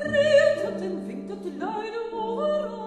friert und winkt und die Leute um